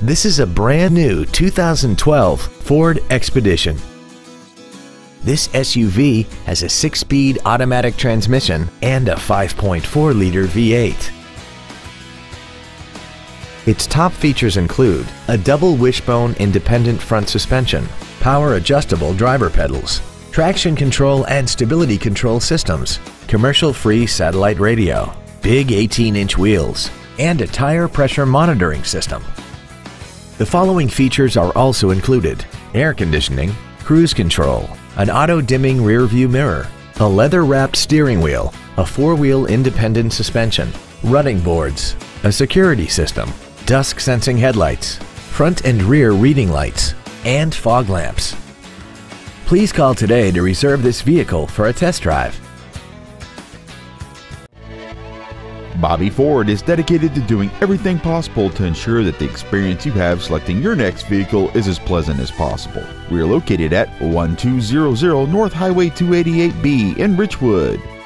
This is a brand new 2012 Ford Expedition. This SUV has a six-speed automatic transmission and a 5.4-liter V8. Its top features include a double wishbone independent front suspension, power adjustable driver pedals, traction control and stability control systems, commercial-free satellite radio, big 18-inch wheels, and a tire pressure monitoring system. The following features are also included air conditioning, cruise control, an auto dimming rear view mirror, a leather wrapped steering wheel, a four wheel independent suspension, running boards, a security system, dusk sensing headlights, front and rear reading lights, and fog lamps. Please call today to reserve this vehicle for a test drive. Bobby Ford is dedicated to doing everything possible to ensure that the experience you have selecting your next vehicle is as pleasant as possible. We are located at 1200 North Highway 288B in Richwood.